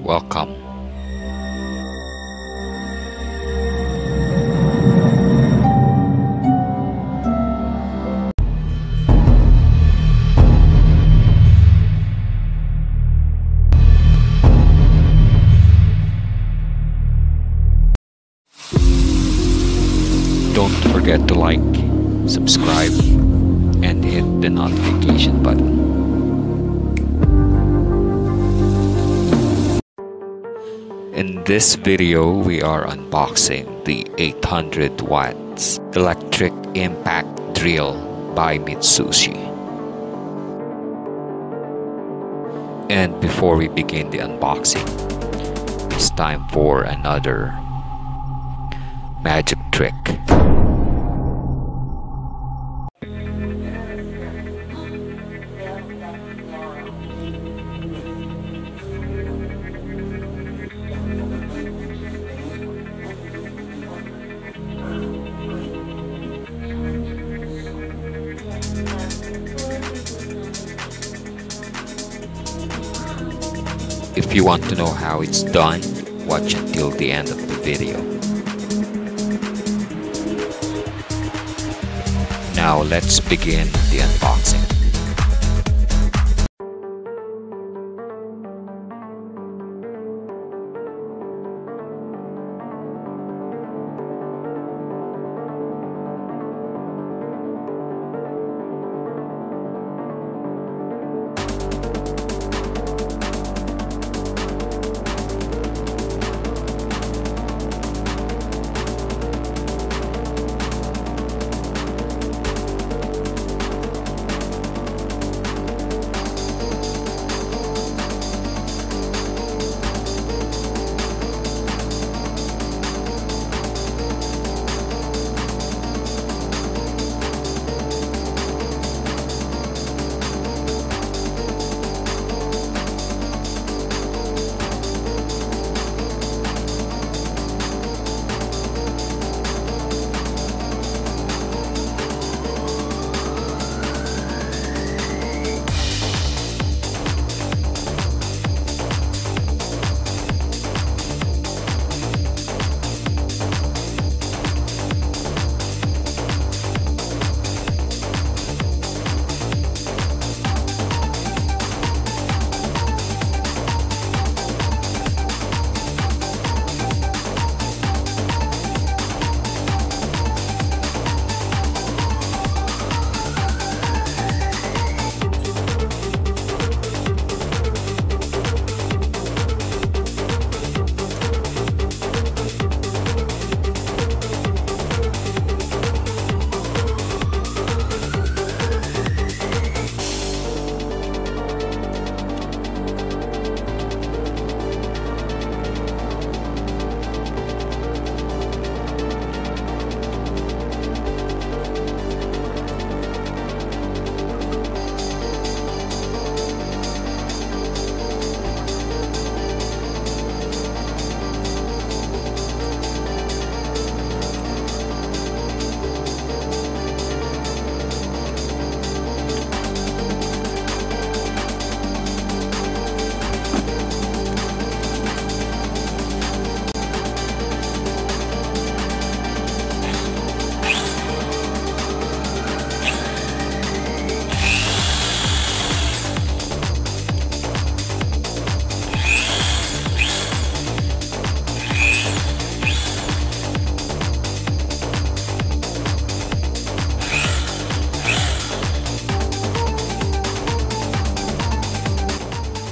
Welcome. Don't forget to like, subscribe, and hit the notification button. This video, we are unboxing the 800 watts electric impact drill by Mitsushi. And before we begin the unboxing, it's time for another magic trick. If you want to know how it's done, watch until the end of the video. Now let's begin the unboxing.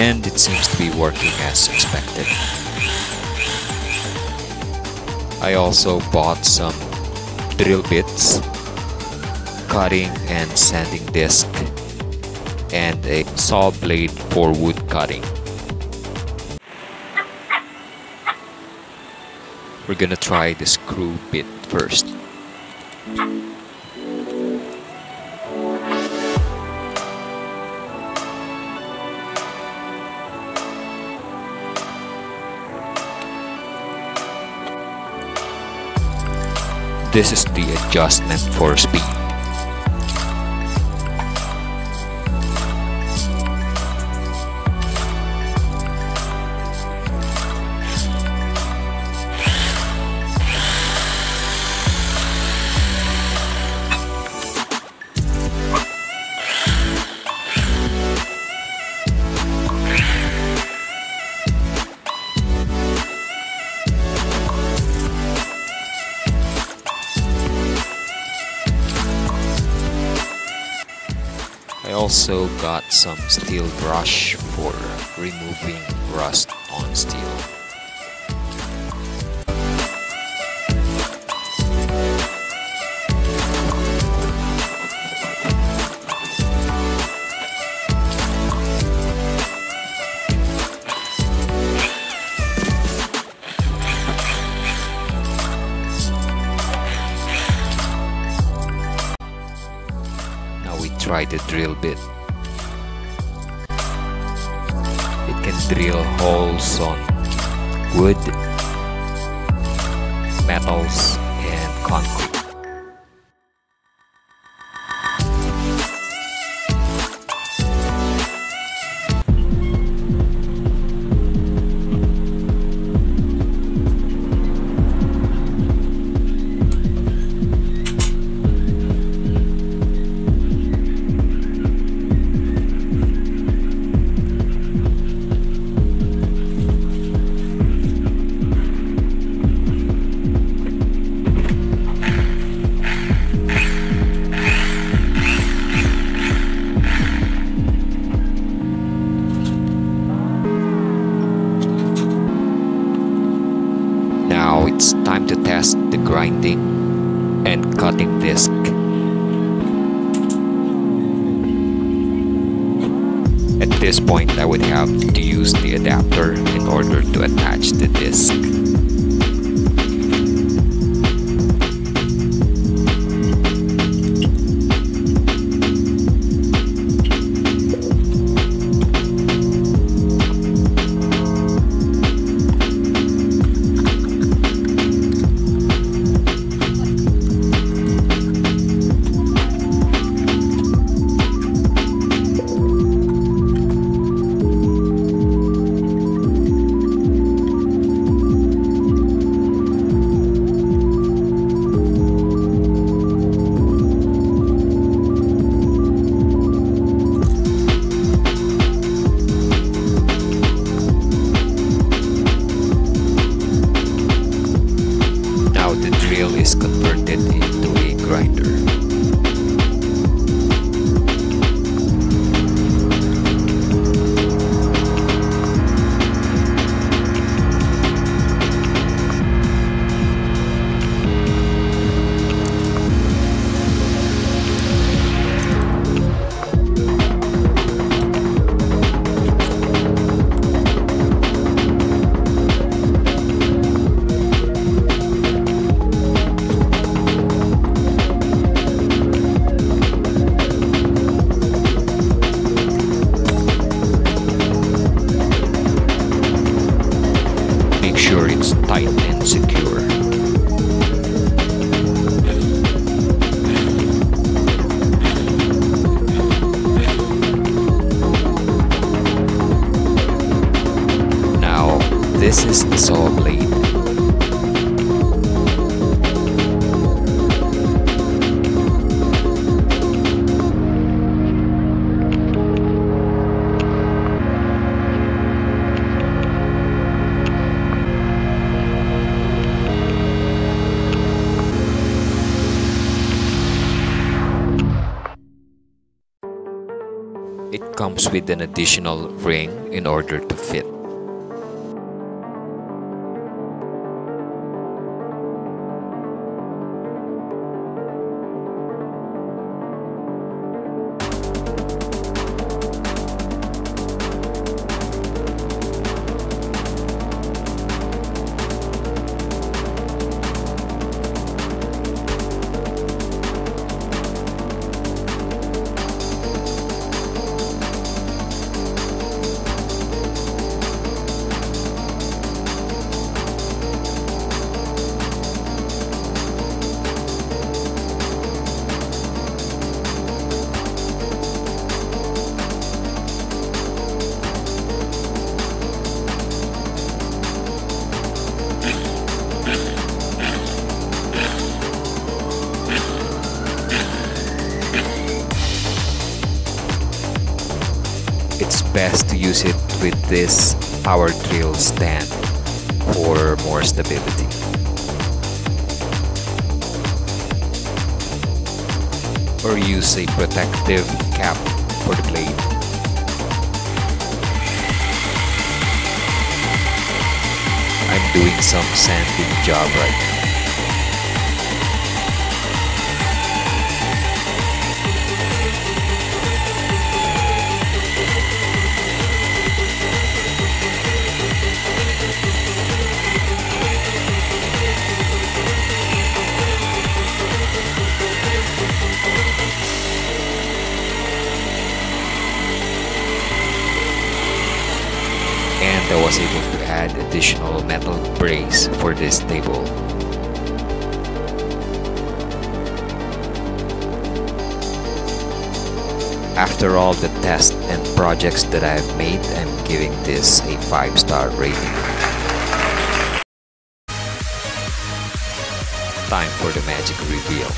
And it seems to be working as expected. I also bought some drill bits, cutting and sanding disc, and a saw blade for wood cutting. We're gonna try the screw bit first. This is the adjustment for speed. Also got some steel brush for removing rust on steel. The drill bit. It can drill holes on wood, metals, and concrete. Disc. At this point, I would have to use the adapter in order to attach the disc. Comes with an additional ring in order to fit. Best to use it with this power drill stand for more stability. Or use a protective cap for the blade. I'm doing some sanding job right now. I was able to add additional metal brace for this table. After all the tests and projects that I've made, I'm giving this a 5 star rating. Time for the magic reveal.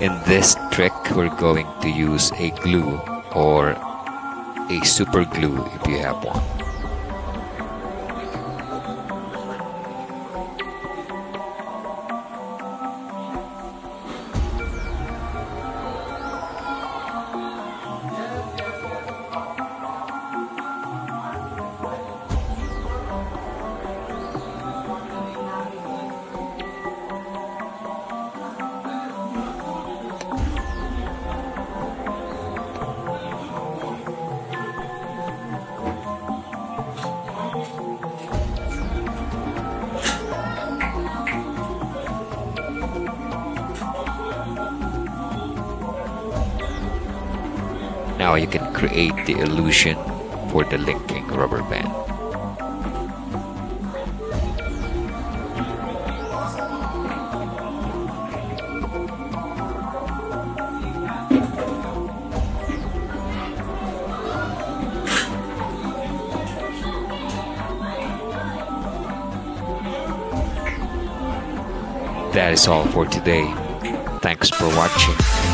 In this trick, we're going to use a glue or a super glue if you have one. Now you can create the illusion for the linking rubber band. That is all for today. Thanks for watching.